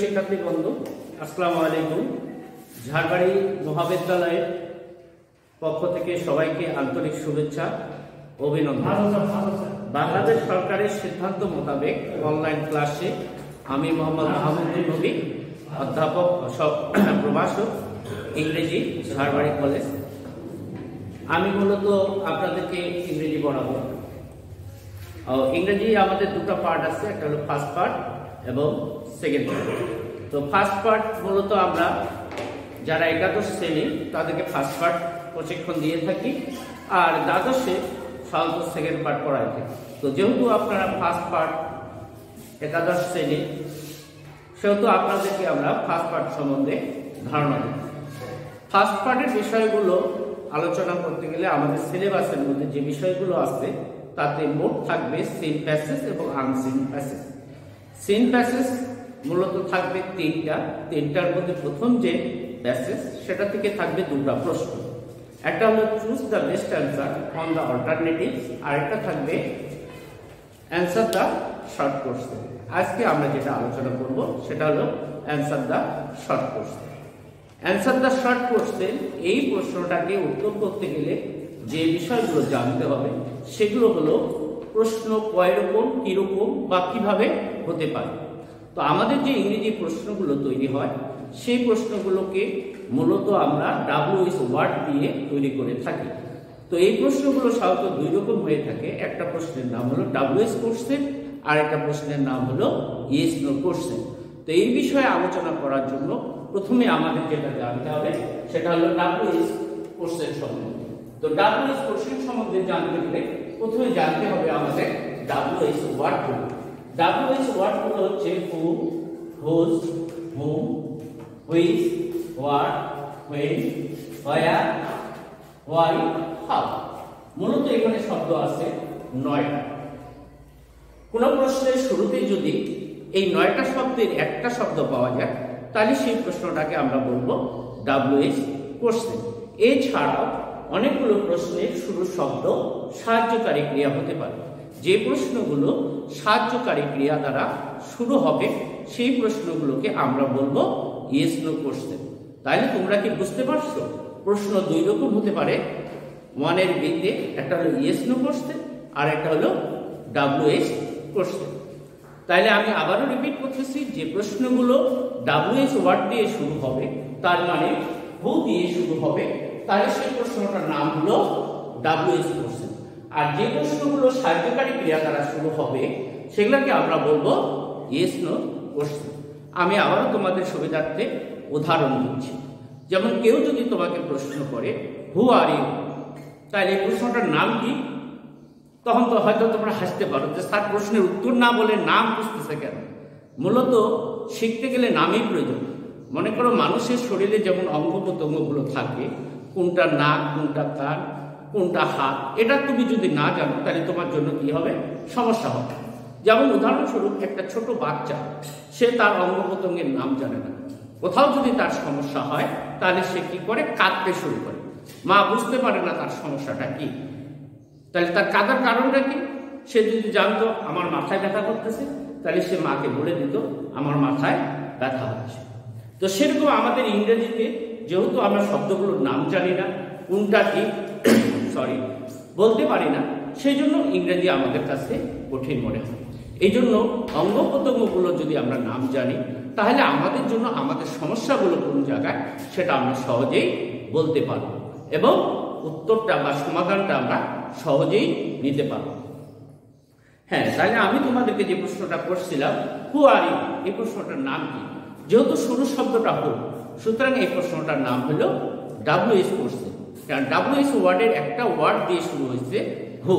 শিক্ষার্থী বন্ধু আসসালামু আলাইকুম। ঝাড়বাড়ি মহাবিদ্যালয়ের পক্ষ থেকে সবাইকে আন্তরিক শুভেচ্ছা অভিনন্দন। বাংলাদেশ সরকারের সিদ্ধান্ত মোতাবেক অনলাইন ক্লাসে আমি মোহাম্মদ মাহমুদুল নবী অধ্যাপক সব প্রভাষক ইংরেজি ঝাড়বাড়ি কলেজ। আমি মূলত আপনাদেরকে ইংরেজি পড়াবো। ইংরেজি আমাদের দুটো পার্ট আছে একটা হলো ফার্স্ট পার্ট এবং সেকেন্ড পার্ট তো ফার্স্ট পার্ট মূলত আমরা যারা একাদশ শ্রেণি, তাদেরকে ফার্স্ট পার্ট প্রশিক্ষণ দিয়ে থাকি। আর দ্বাদশে সাধারণত সেকেন্ড পার্ট পড়াই থাকি। তো যেহেতু আপনারা ফার্স্ট পার্ট একাদশ শ্রেণি, সেহেতু আপনাদেরকে আমরা ফার্স্ট পার্ট সম্বন্ধে ধারণা দিই। ফার্স্ট পার্টের বিষয়গুলো আলোচনা করতে গেলে আমাদের সিলেবাসের মধ্যে যে বিষয়গুলো আছে, তাতে মোট থাকবে সিন প্যাসেজ এবং আনসিন প্যাসেজ সিন প্যাসেজ মূলত থাকবে তিনটা। তিনটার মধ্যে প্রথম যে প্যাসেজ সেটা থেকে থাকবে দুটা প্রশ্ন। একটা হলো choose the best answer on the alternative আর একটা থাকবে অ্যান্সার দ্য শর্ট কোশ্চেন আজকে আমরা যেটা আলোচনা করব, সেটা হলো answer the short question answer the short question এই প্রশ্নটাকে উত্তর করতে গেলে যে বিষয়গুলো জানতে হবে, সেগুলো হলো প্রশ্ন কয় রকম কীরকম বা কীভাবে হতে পারে। তো আমাদের যে ইংরেজি প্রশ্নগুলো তৈরি হয়, সেই প্রশ্নগুলোকে মূলত আমরা ডাব্লিউএস ওয়ার্ড দিয়ে তৈরি করে থাকি। তো এই প্রশ্নগুলো সাধারণত দুই রকম হয়ে থাকে। একটা প্রশ্নের নাম হলো ডাব্লিউএস কোশ্চেন আর একটা প্রশ্নের নাম হলো ইয়েস নো কোশ্চেন তো এই বিষয়ে আলোচনা করার জন্য প্রথমে আমাদের যেটা জানতে হবে, সেটা হলো ডাব্লিউএস কোশ্চেন সম্বন্ধে। তো ডাব্লিউএস কোশ্চেন সম্বন্ধে জানতে গেলে প্রথমে জানতে হবে আমাদের ডাব্লিউএস ওয়ার্ডগুলো ডাব্লিউএস ওয়ার্ডগুলো হচ্ছে who whose whom which what when where why how মূলত এখানে শব্দ আছে নয়টা। কোন প্রশ্নের শুরুতে যদি এই নয়টা শব্দের একটা শব্দ পাওয়া যায়, তাহলে সেই প্রশ্নটাকে আমরা বলব ডাব্লিউএস কোশ্চেন এছাড়াও অনেকগুলো প্রশ্নের শুরু শব্দ সাহায্যকারী ক্রিয়া হতে পারে। যে প্রশ্নগুলো সাহায্যকারী ক্রিয়া দ্বারা শুরু হবে সেই প্রশ্নগুলোকে আমরা বলব ইয়েস নো কোশ্চেন তাইলে তোমরা কি বুঝতে পারছ? প্রশ্ন দুই রকম হতে পারে। ওয়ানের বিতে একটা হলো ইয়েস নো কোশ্চেন আর একটা হলো ডাব্লিউএস কোশ্চেন তাইলে আমি আবারও রিপিট করতেছি, যে প্রশ্নগুলো ডাব্লিউএস ওয়ার্ড দিয়ে শুরু হবে, তার মানে হু দিয়ে শুরু হবে, তাহলে সেই প্রশ্নটার নাম হলো ডাব্লিউএস কোশ্চেন আর যে প্রশ্নগুলো সাহায্যকারী ক্রিয়া দ্বারা শুরু হবে, সেগুলোকে আমরা বলব ইয়েস নো কোশ্চেন আমি আবারও তোমাদের সুবিধার্থে উদাহরণ দিচ্ছি। যেমন কেউ যদি তোমাকে প্রশ্ন করে হু আর ইউ তাহলে এই প্রশ্নটার নাম কি? তখন তো হয়তো তোমরা হাসতে পারো যে স্যার প্রশ্নের উত্তর না বলে নাম বুঝতেছে কেন? মূলত শিখতে গেলে নামই প্রয়োজন। মনে করো মানুষের শরীরে যেমন অঙ্গ প্রত্যঙ্গগুলো থাকে, কোনটা নাক, কোনটা কান কোনটা হাত? এটা তুমি যদি না জানো, তাহলে তোমার জন্য কি হবে? সমস্যা হবে। যেমন উদাহরণস্বরূপ একটা ছোট বাচ্চা, সে তার অঙ্গ প্রত্যঙ্গের নাম জানে না। কোথাও যদি তার সমস্যা হয়, তাহলে সে কি করে? কাঁদতে শুরু করে। মা বুঝতে পারে না তার সমস্যাটা কি। তাহলে তার কাদার কারণটা কি? সে যদি জানতো, আমার মাথায় ব্যথা করতেছে তাহলে সে মাকে বলে দিত, আমার মাথায় ব্যথা হচ্ছে। তো সেরকম আমাদের ইংরেজিতে যেহেতু আমরা শব্দগুলোর নাম জানি না, কোনটা কি? সরি, বলতে পারি না। সেই জন্য ইংরেজি আমাদের কাছে কঠিন মনে হয়। এই জন্য অঙ্গ প্রত্যঙ্গগুলো যদি আমরা নাম জানি, তাহলে আমাদের জন্য আমাদের সমস্যাগুলো কোন জায়গায়, সেটা আমরা সহজেই বলতে পারব এবং উত্তরটা বা সমাধানটা আমরা সহজেই নিতে পারব। হ্যাঁ তাহলে আমি তোমাদেরকে যে প্রশ্নটা করছিলাম হু আর ইউ এই প্রশ্নটার নাম কি? যেহেতু শুরু শব্দটা হু সুতরাং এই প্রশ্নটার নাম হলো ডাব্লিউএস কোশ্চেন কারণ ডাব্লিউএস ওয়ার্ডের একটা ওয়ার্ড দিয়ে শুরু হয়েছে হু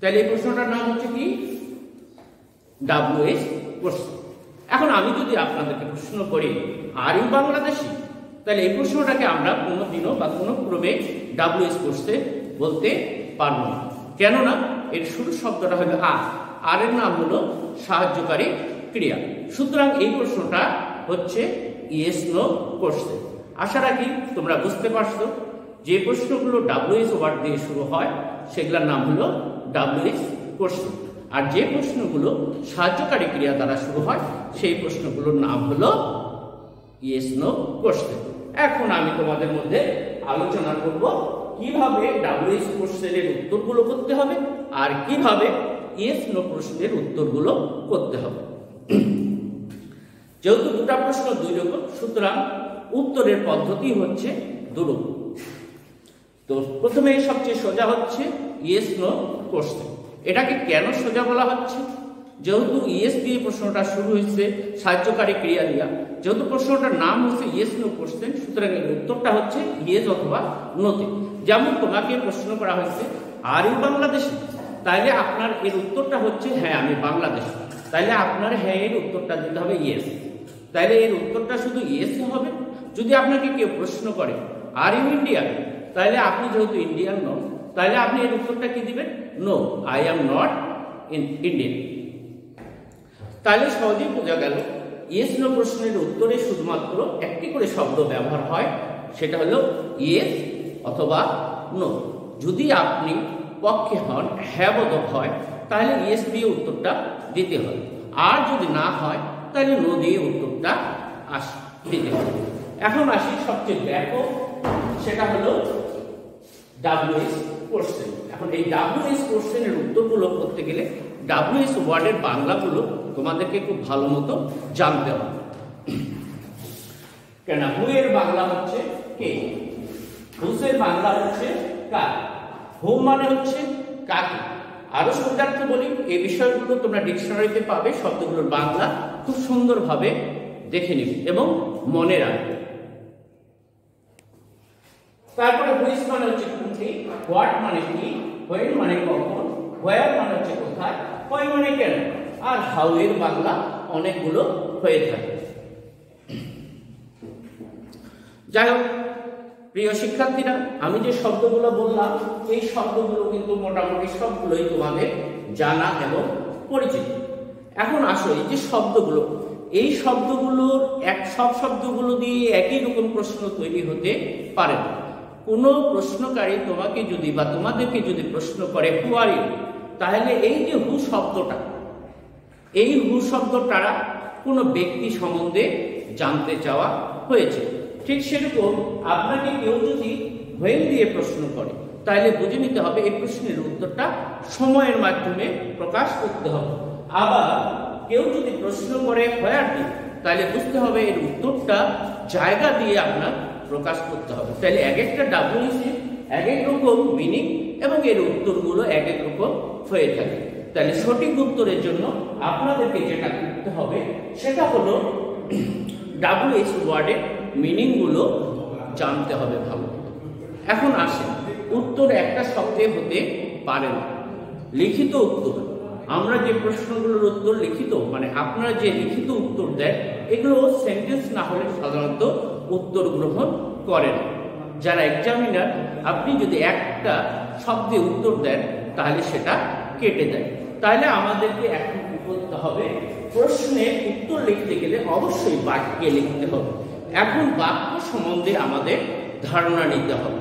তাহলে এই প্রশ্নটার নাম হচ্ছে কি? ডাব্লিউএস কোশ্চেন এখন আমি যদি আপনাদেরকে প্রশ্ন করি আর ইউ বাংলাদেশি তাহলে এই প্রশ্নটাকে আমরা কোনো দিনও বা কোনো ক্রমে ডাব্লিউএস কোর্সে বলতে পারব না। কেননা এর শুরু শব্দটা হলো আর। আর এর নাম হলো সাহায্যকারী ক্রিয়া। সুতরাং এই প্রশ্নটা হচ্ছে ইয়েস নো কোর্সে আশা রাখি তোমরা বুঝতে পারছ। যে প্রশ্নগুলো ডাব্লিউএস ওয়ার্ড দিয়ে শুরু হয়, সেগুলোর নাম হলো ডাব্লিউএস প্রশ্ন। আর যে প্রশ্নগুলো সাহায্যকারী ক্রিয়া দ্বারা শুরু হয়, সেই প্রশ্নগুলোর নাম হলো ইয়েস, নো কোশ্চেন। এখন আমি তোমাদের মধ্যে আলোচনা করব কীভাবে ডাব্লিউএস কোশ্চেনের উত্তরগুলো করতে হবে আর কীভাবে ইয়েস, নো প্রশ্নের উত্তরগুলো করতে হবে। যেহেতু দুটা প্রশ্ন দুই রকম, সুতরাং উত্তরের পদ্ধতি হচ্ছে দুরকম তো প্রথমে সবচেয়ে সোজা হচ্ছে ইয়েস নো কোশ্চেন এটাকে কেন সোজা বলা হচ্ছে? যেহেতু ইয়েস দিয়ে প্রশ্নটা শুরু হয়েছে, সাহায্যকারী ক্রিয়া দিয়া। যেহেতু প্রশ্নটার নাম হচ্ছে ইয়েস নো কোশ্চেন সুতরাং এর উত্তরটা হচ্ছে ইয়েস অথবা নোতে যেমন তোমাকে প্রশ্ন করা হয়েছে আর ইউ বাংলাদেশি তাইলে আপনার এর উত্তরটা হচ্ছে হ্যাঁ আমি বাংলাদেশ। তাইলে আপনার হ্যাঁ এর উত্তরটা দিতে হবে ইয়েস তাইলে এর উত্তরটা শুধু ইয়েস হবে। যদি আপনাকে কেউ প্রশ্ন করে আর ইউ ইন্ডিয়ান তাহলে আপনি যেহেতু ইন্ডিয়ান নন তাহলে আপনি এর উত্তরটা কি দিবেন? No I am not Indian তাহলে সহজেই বোঝা গেল ইয়েস নো প্রশ্নের উত্তরে শুধুমাত্র একটি করে শব্দ ব্যবহার হয়, সেটা হলো ইয়েস অথবা নো যদি আপনি পক্ষে হন হ্যাঁ হয় তাহলে ইয়েস দিয়ে উত্তরটা দিতে হবে আর যদি না হয় তাহলে নো দিয়ে উত্তরটা আস, দিতে হবে এখন আসি সবচেয়ে ব্যাপক, সেটা হলো ডাব্লিউএস কোশ্চেন এখন এই ডাব্লিউএস কোশ্চেনের উত্তরগুলো করতে গেলে ডাব্লিউএস ওয়ার্ডের বাংলাগুলো তোমাদেরকে খুব ভালো মতো জানতে হবে। কেন হু এর বাংলা হচ্ছে কে? হুসের বাংলা হচ্ছে কার? হোম মানে হচ্ছে কাকে? আরও সুবিধার্থে বলি এই বিষয়গুলো তোমরা ডিকশনারিতে পাবে, শব্দগুলোর বাংলা খুব সুন্দরভাবে দেখে নিবে এবং মনে রাখবে। তারপরে হুইস মানে হচ্ছে কোনটি? হোয়াট মানে কি? হোয়েন মানে কখন? হোয়ার মানে হচ্ছে কোথায়? কয় মানে কেন? আর হাউ এর বাংলা অনেকগুলো হয়ে থাকে। যাই হোক, প্রিয় শিক্ষার্থীরা, আমি যে শব্দগুলো বললাম, এই শব্দগুলো কিন্তু মোটামুটি সবগুলোই তোমাদের জানা এবং পরিচিত। এখন আসো এই যে শব্দগুলো, এই শব্দগুলোর এক, সব শব্দগুলো দিয়ে একই রকম প্রশ্ন তৈরি হতে পারে না। কোনো প্রশ্নকারী তোমাকে যদি বা তোমাদেরকে যদি প্রশ্ন করে হু আর ইউ তাহলে এই যে হু শব্দটা, এই হু শব্দটা কোনো ব্যক্তি সম্বন্ধে জানতে চাওয়া হয়েছে। ঠিক সেরকম আপনাকে কেউ যদি হোয়েন দিয়ে প্রশ্ন করে, তাহলে বুঝে নিতে হবে এই প্রশ্নের উত্তরটা সময়ের মাধ্যমে প্রকাশ করতে হবে। আবার কেউ যদি প্রশ্ন করে হোয়ার দিয়ে তাহলে বুঝতে হবে এর উত্তরটা জায়গা দিয়ে আপনার প্রকাশ করতে হবে। তাহলে এক একটা ডাব্লিউসি, এক এক রকম মিনিং এবং এর উত্তরগুলো এক এক রকম হয়ে থাকে। তাহলে সঠিক উত্তরের জন্য আপনাদেরকে যেটা করতে হবে, সেটা হলো ডাব্লিউএস ওয়ার্ডের মিনিংগুলো জানতে হবে ভালো এখন আসে উত্তর একটা শব্দে হতে পারে না। লিখিত উত্তর। আমরা যে প্রশ্নগুলোর উত্তর লিখিত মানে আপনারা যে লিখিত উত্তর দেন, এগুলো সেন্টেন্স না হলে সাধারণত উত্তর গ্রহণ করেন। যারা এক্সামিনার আপনি যদি একটা শব্দে উত্তর দেন, তাহলে সেটা কেটে দেয়। তাহলে আমাদেরকে এখন কি করতে হবে? প্রশ্নের উত্তর লিখতে গেলে অবশ্যই বাক্যে লিখতে হবে। এখন বাক্য সম্বন্ধে আমাদের ধারণা নিতে হবে।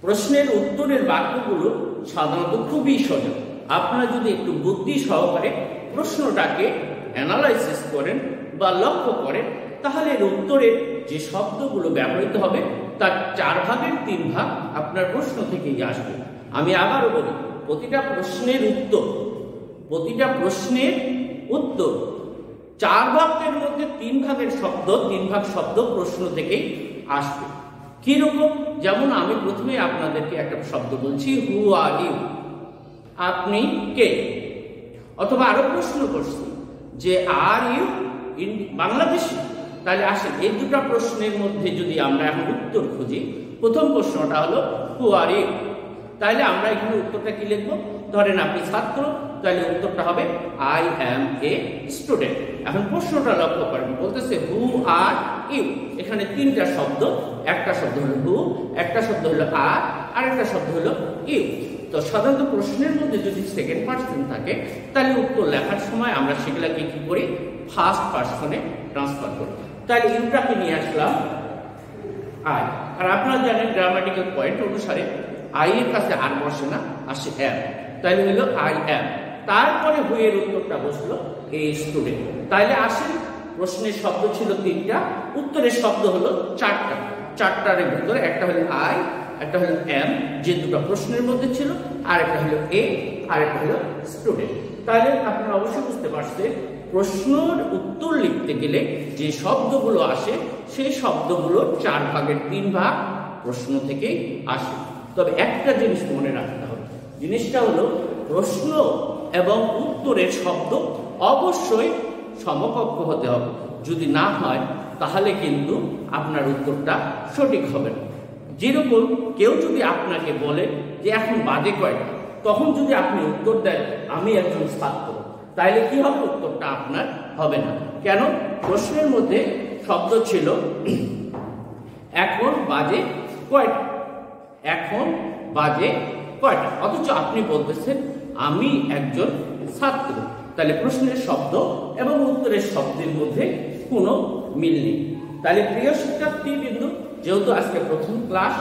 প্রশ্নের উত্তরের বাক্যগুলো সাধারণত খুবই সোজা। আপনারা যদি একটু বুদ্ধি সহকারে প্রশ্নটাকে অ্যানালাইসিস করেন বা লক্ষ্য করেন তাহলে এর উত্তরের যে শব্দগুলো ব্যবহৃত হবে, তার চার ভাগের তিন ভাগ আপনার প্রশ্ন থেকেই আসবে। আমি আবারও বলি, প্রতিটা প্রশ্নের উত্তর, প্রতিটা প্রশ্নের উত্তর, চার ভাগের মধ্যে তিন ভাগের শব্দ, তিন ভাগ শব্দ প্রশ্ন থেকেই আসবে। কীরকম? যেমন আমি প্রথমে আপনাদেরকে একটা শব্দ বলছি, হু আর ইউ আপনি কে? অথবা আরও প্রশ্ন করছি, যে আর ইউ ইন বাংলাদেশি? তাহলে আসেন, এই দুটা প্রশ্নের মধ্যে যদি আমরা এখন উত্তর খুঁজি, প্রথম প্রশ্নটা হলো হু আর ইউ তাহলে আমরা এখানে উত্তরটা কি লিখব? ধরেন আপনি ছাত্র, তাহলে উত্তরটা হবে আই অ্যাম এ স্টুডেন্ট এখন প্রশ্নটা লক্ষ্য করেন, বলতেছে হু আর ইউ এখানে তিনটা শব্দ, একটা শব্দ হলো হু একটা শব্দ হলো আর আর একটা শব্দ হলো ইউ তো সাধারণত প্রশ্নের মধ্যে যদি সেকেন্ড পার্সন থাকে, তাহলে উত্তর লেখার সময় আমরা সেগুলাকে কি করি? ফার্স্ট পার্সনে ট্রান্সফার করি। তাহলে ইউটাকে নিয়ে আসলাম আই। আর আপনারা জানেন গ্রামাটিক্যাল পয়েন্ট অনুসারে আই এর কাছে আর বসে না, আসে অ্যাম তাহলে হলো আই অ্যাম তারপরে হুয়ের উত্তরটা বসল এ স্টুডেন্ট তাহলে আসেন, প্রশ্নের শব্দ ছিল তিনটা, উত্তরের শব্দ হলো চারটা। চারটার ভিতরে একটা হলো আই একটা হলো এম যে দুটো প্রশ্নের মধ্যে ছিল আর একটা হলো এ আর একটা হলো স্টুডেন্ট তাহলে আপনারা অবশ্যই বুঝতে পারছেন, প্রশ্নের উত্তর লিখতে গেলে যে শব্দগুলো আসে, সেই শব্দগুলো চার ভাগের তিন ভাগ প্রশ্ন থেকেই আসে। তবে একটা জিনিস মনে রাখতে হবে, জিনিসটা হলো প্রশ্ন এবং উত্তরের শব্দ অবশ্যই সমকক্ষ হতে হবে। যদি না হয়, তাহলে কিন্তু আপনার উত্তরটা সঠিক হবে না। যেরকম কেউ যদি আপনাকে বলে যে এখন বাজে কয়টা, তখন যদি আপনি উত্তর দেন, আমি একজন ছাত্র তাইলে কি হবে? উত্তরটা আপনার হবে না। কেন? প্রশ্নের মধ্যে শব্দ ছিল, এখন বাজে কয়টা? এখন বাজে কয়টা? অথচ আপনি বলতেছেন, আমি একজন ছাত্র। তাহলে প্রশ্নের শব্দ এবং উত্তরের শব্দের মধ্যে কোনো মিল নেই। তাহলে প্রিয় শিক্ষার্থী বিন্দু যেহেতু আজকে প্রথম ক্লাস,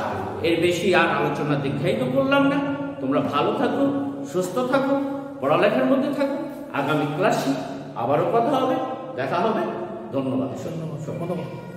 এর বেশি আর আলোচনা দীর্ঘায়িত করলাম না। তোমরা ভালো থাকো, সুস্থ থাকো, পড়ালেখার মধ্যে থাকো। আগামী ক্লাসে আবারও কথা হবে। দেখা হবে। ধন্যবাদ। ধন্যবাদ ধন্যবাদ